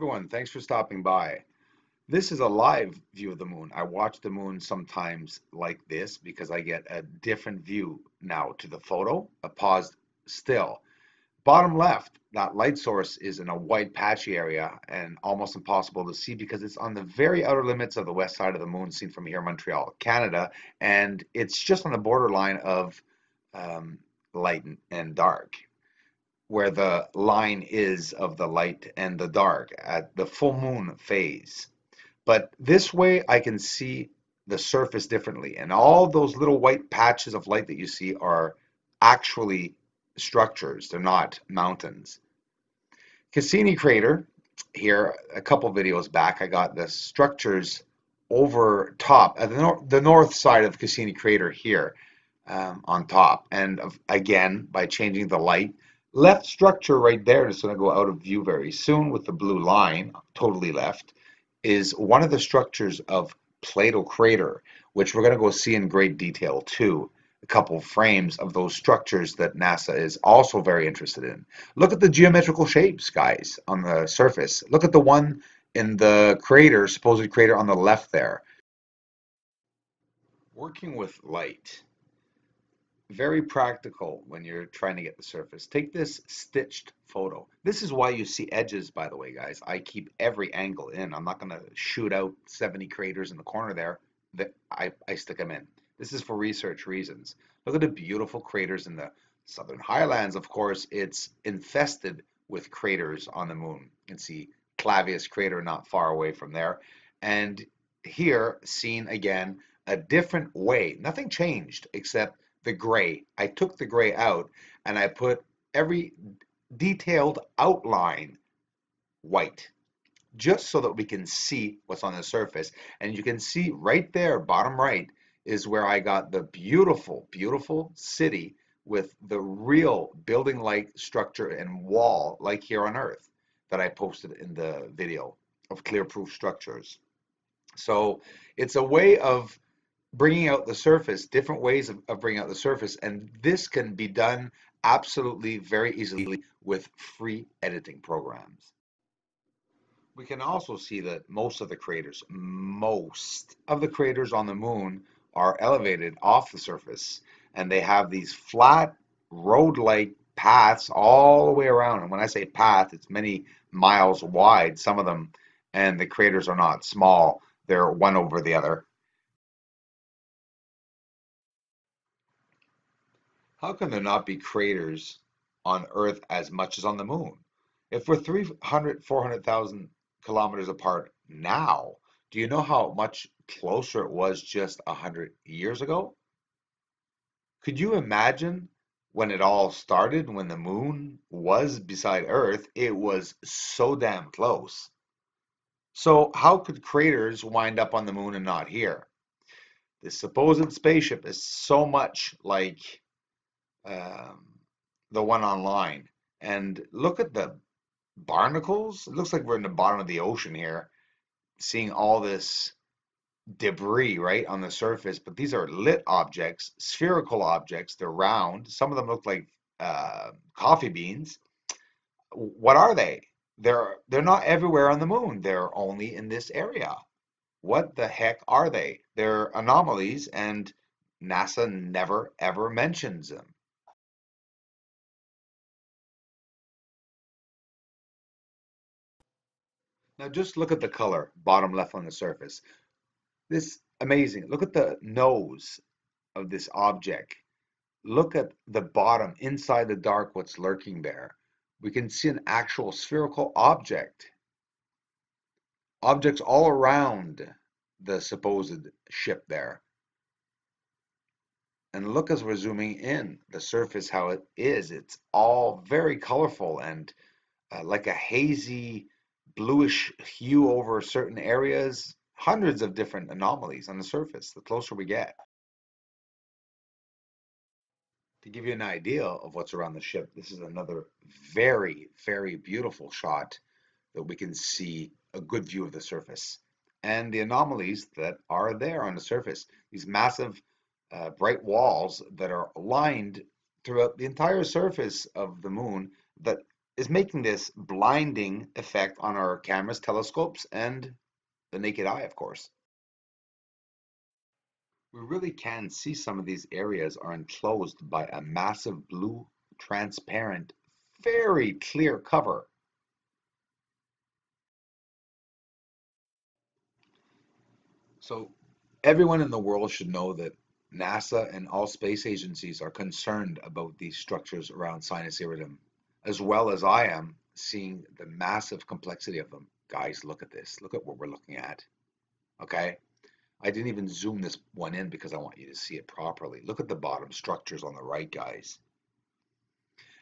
Everyone, thanks for stopping by. This is a live view of the moon. I watch the moon sometimes like this because I get a different view now to the photo, a paused still. Bottom left, that light source is in a white patchy area and almost impossible to see because it's on the very outer limits of the west side of the moon seen from here, in Montreal, Canada, and it's just on the borderline of um, light and dark where the line is of the light and the dark at the full moon phase. But this way I can see the surface differently. And all those little white patches of light that you see are actually structures. They're not mountains. Cassini crater, here a couple videos back, I got the structures over top, at the, nor the north side of Cassini crater here um, on top. And again, by changing the light, left structure right there is going to go out of view very soon with the blue line, totally left, is one of the structures of Plato crater, which we're going to go see in great detail too. A couple frames of those structures that NASA is also very interested in. Look at the geometrical shapes, guys, on the surface. Look at the one in the crater, supposed crater on the left there. Working with light very practical when you're trying to get the surface. Take this stitched photo. This is why you see edges, by the way, guys. I keep every angle in. I'm not going to shoot out 70 craters in the corner there. That I, I stick them in. This is for research reasons. Look at the beautiful craters in the southern highlands. Of course, it's infested with craters on the moon. You can see Clavius crater not far away from there. And here, seen again, a different way. Nothing changed except the gray. I took the gray out and I put every detailed outline white just so that we can see what's on the surface. And you can see right there, bottom right, is where I got the beautiful, beautiful city with the real building-like structure and wall like here on Earth that I posted in the video of clear proof structures. So it's a way of bringing out the surface, different ways of, of bringing out the surface, and this can be done absolutely very easily with free editing programs. We can also see that most of the craters, most of the craters on the moon are elevated off the surface and they have these flat road-like paths all the way around. And when I say path, it's many miles wide, some of them, and the craters are not small. They're one over the other. How can there not be craters on Earth as much as on the moon? If we're 300, 400,000 kilometers apart now, do you know how much closer it was just 100 years ago? Could you imagine when it all started, when the moon was beside Earth, it was so damn close. So how could craters wind up on the moon and not here? This supposed spaceship is so much like um, the one online and look at the barnacles. It looks like we're in the bottom of the ocean here, seeing all this debris right on the surface. But these are lit objects, spherical objects. They're round. Some of them look like uh, coffee beans. What are they? They're they're not everywhere on the moon. They're only in this area. What the heck are they? They're anomalies, and NASA never ever mentions them. Now just look at the color, bottom left on the surface. This amazing. Look at the nose of this object. Look at the bottom, inside the dark, what's lurking there. We can see an actual spherical object. Objects all around the supposed ship there. And look as we're zooming in, the surface, how it is. It's all very colorful and uh, like a hazy bluish hue over certain areas, hundreds of different anomalies on the surface the closer we get. To give you an idea of what's around the ship, this is another very, very beautiful shot that we can see a good view of the surface and the anomalies that are there on the surface. These massive uh, bright walls that are lined throughout the entire surface of the moon that is making this blinding effect on our cameras, telescopes, and the naked eye, of course. We really can see some of these areas are enclosed by a massive blue, transparent, very clear cover. So everyone in the world should know that NASA and all space agencies are concerned about these structures around Sinus Iridum as well as I am seeing the massive complexity of them. Guys, look at this. Look at what we're looking at. Okay? I didn't even zoom this one in because I want you to see it properly. Look at the bottom structures on the right, guys.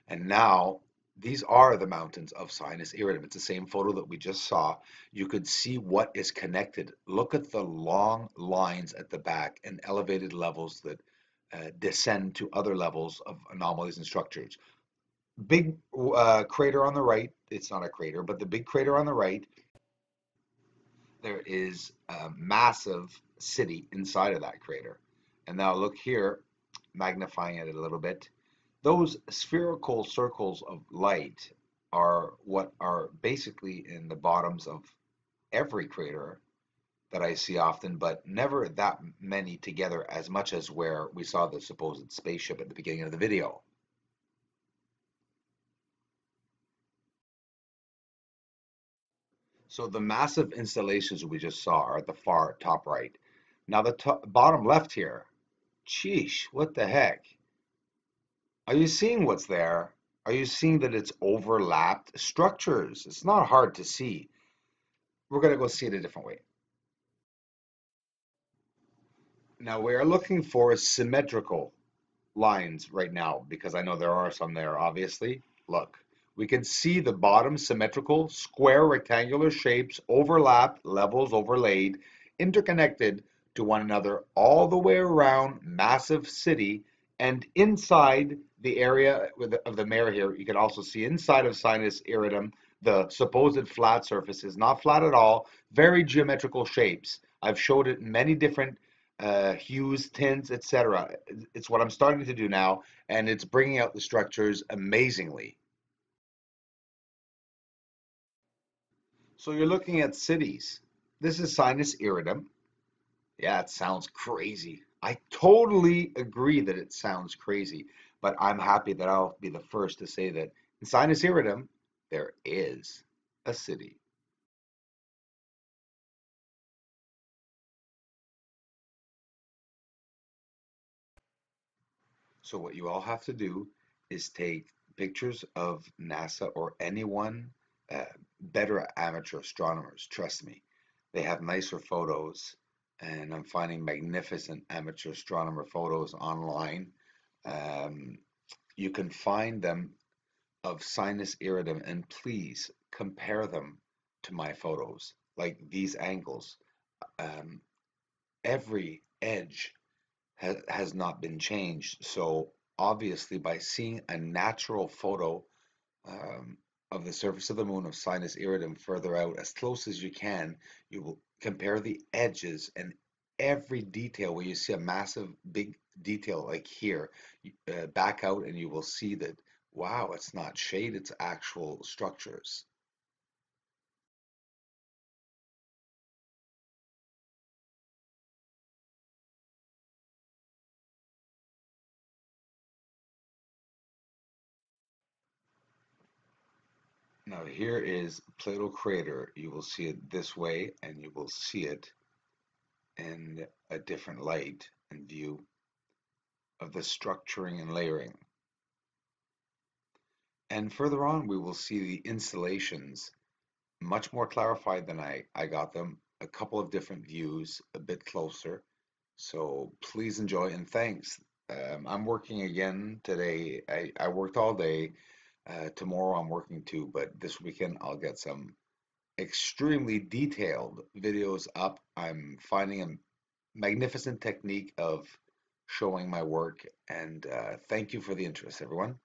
And now, these are the mountains of Sinus Iridum. It's the same photo that we just saw. You could see what is connected. Look at the long lines at the back and elevated levels that uh, descend to other levels of anomalies and structures big uh, crater on the right. It's not a crater, but the big crater on the right. There is a massive city inside of that crater. And now look here, magnifying it a little bit. Those spherical circles of light are what are basically in the bottoms of every crater that I see often, but never that many together as much as where we saw the supposed spaceship at the beginning of the video. So the massive installations we just saw are at the far top right. Now the top, bottom left here, sheesh, what the heck? Are you seeing what's there? Are you seeing that it's overlapped structures? It's not hard to see. We're going to go see it a different way. Now we are looking for symmetrical lines right now because I know there are some there, obviously. Look, we can see the bottom symmetrical, square rectangular shapes overlapped, levels overlaid, interconnected to one another all the way around massive city and inside the area of the mare here, you can also see inside of sinus iridum, the supposed flat surface is not flat at all, very geometrical shapes. I've showed it many different uh, hues, tints, etc. It's what I'm starting to do now, and it's bringing out the structures amazingly. So you're looking at cities. This is sinus iridum. Yeah, it sounds crazy. I totally agree that it sounds crazy, but I'm happy that I'll be the first to say that in sinus iridum, there is a city. So what you all have to do is take pictures of NASA or anyone uh, better amateur astronomers, trust me. They have nicer photos, and I'm finding magnificent amateur astronomer photos online. Um, you can find them of sinus iridum, and please compare them to my photos, like these angles. Um, every edge ha has not been changed. So obviously, by seeing a natural photo um, of the surface of the moon of sinus iridum further out as close as you can you will compare the edges and every detail where you see a massive big detail like here uh, back out and you will see that wow it's not shade it's actual structures Now here is Plato crater. You will see it this way and you will see it in a different light and view of the structuring and layering. And further on we will see the installations much more clarified than I, I got them. A couple of different views, a bit closer. So please enjoy and thanks. Um, I'm working again today. I, I worked all day. Uh, tomorrow I'm working too, but this weekend I'll get some extremely detailed videos up. I'm finding a magnificent technique of showing my work, and uh, thank you for the interest, everyone.